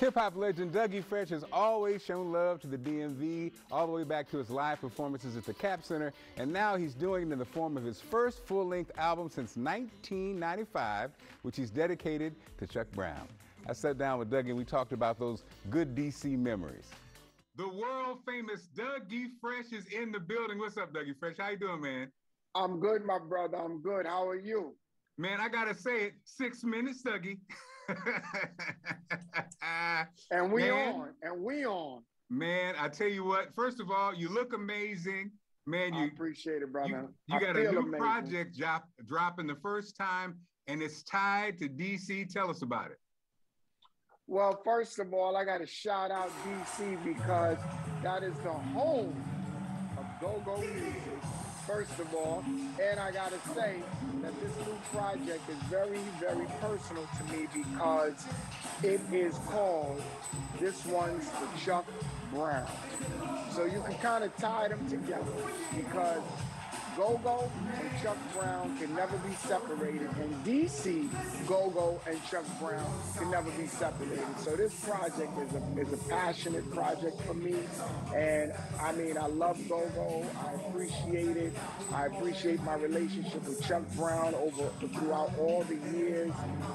Hip hop legend Dougie Fresh has always shown love to the DMV, all the way back to his live performances at the Cap Center, and now he's doing it in the form of his first full length album since 1995, which he's dedicated to Chuck Brown. I sat down with Dougie and we talked about those good DC memories. The world famous Dougie Fresh is in the building. What's up, Dougie Fresh? How you doing, man? I'm good, my brother. I'm good. How are you? Man, I gotta say it. Six minutes, Dougie. and we man, on. And we on. Man, I tell you what. First of all, you look amazing. Man, you I appreciate it, brother. You, you got a new amazing. project drop, dropping the first time, and it's tied to DC. Tell us about it. Well, first of all, I got to shout out DC because that is the home go-go music first of all. And I got to say that this new project is very, very personal to me because it is called This One's for Chuck Brown. So you can kind of tie them together because Go-Go and Chuck Brown can never be separated, and DC Go-Go and Chuck Brown can never be separated. So this project is a is a passionate project for me, and I mean I love Go-Go. I appreciate it. I appreciate my relationship with Chuck Brown over throughout all the years.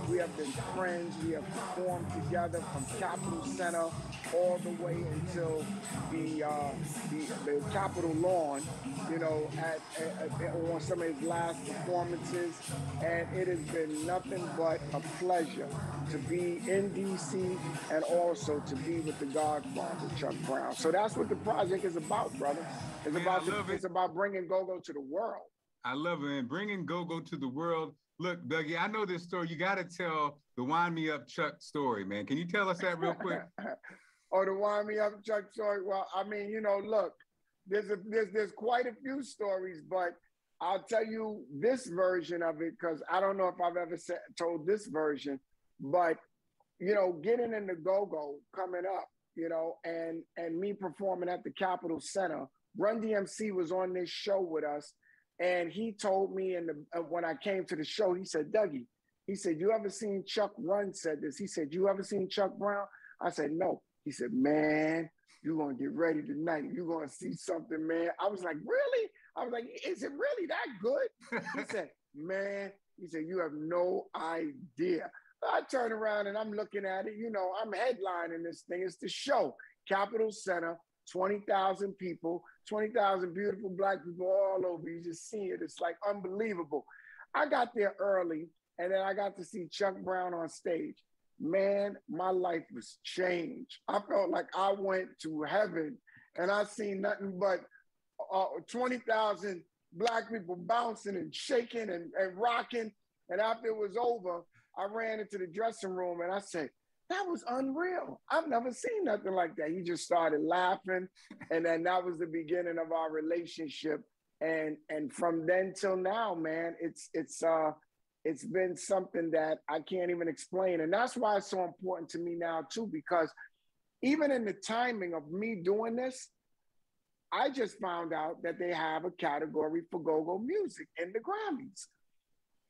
We have been friends. We have performed together from Capitol Center all the way until the uh, the, the Capitol lawn. You know, at, at on some of his last performances, and it has been nothing but a pleasure to be in DC and also to be with the Godfather Chuck Brown. So that's what the project is about, brother. It's man, about the, it. it's about bringing go-go to the world. I love it, man. Bringing go-go to the world. Look, Dougie, I know this story. You got to tell the wind me up Chuck story, man. Can you tell us that real quick? oh, the wind me up Chuck story. Well, I mean, you know, look there's a there's there's quite a few stories, but I'll tell you this version of it because I don't know if I've ever said, told this version, but you know, getting in the go-go coming up, you know, and and me performing at the Capitol Center. Run DMC was on this show with us, and he told me in the uh, when I came to the show, he said, Dougie, he said, you ever seen Chuck Run said this? He said, you ever seen Chuck Brown? I said, no. He said, man, you're gonna get ready tonight. You're gonna see something, man. I was like, really? I was like, is it really that good? he said, man, he said, you have no idea. I turn around and I'm looking at it. You know, I'm headlining this thing. It's the show, Capitol Center, 20,000 people, 20,000 beautiful black people all over. You just see it. It's like unbelievable. I got there early and then I got to see Chuck Brown on stage man, my life was changed. I felt like I went to heaven and I seen nothing but uh, 20,000 black people bouncing and shaking and, and rocking. And after it was over, I ran into the dressing room and I said, that was unreal. I've never seen nothing like that. He just started laughing. And then that was the beginning of our relationship. And and from then till now, man, it's it's uh it's been something that I can't even explain. And that's why it's so important to me now, too, because even in the timing of me doing this, I just found out that they have a category for go-go music in the Grammys.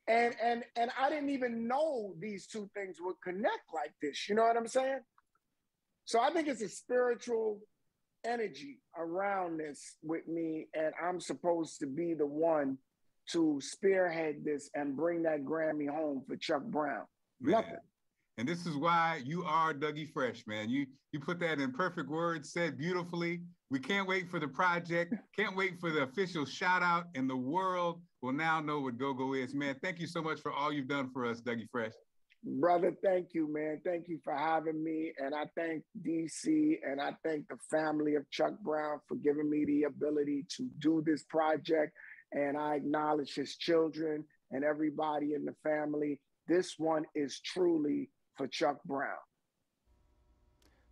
And and and I didn't even know these two things would connect like this. You know what I'm saying? So I think it's a spiritual energy around this with me, and I'm supposed to be the one to spearhead this and bring that Grammy home for Chuck Brown. Man. Nothing. And this is why you are Dougie Fresh, man. You you put that in perfect words, said beautifully. We can't wait for the project. Can't wait for the official shout out, and the world will now know what Go Go is, man. Thank you so much for all you've done for us, Dougie Fresh. Brother, thank you, man. Thank you for having me. And I thank DC and I thank the family of Chuck Brown for giving me the ability to do this project and I acknowledge his children and everybody in the family. This one is truly for Chuck Brown.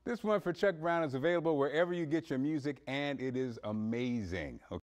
This one for Chuck Brown is available wherever you get your music, and it is amazing.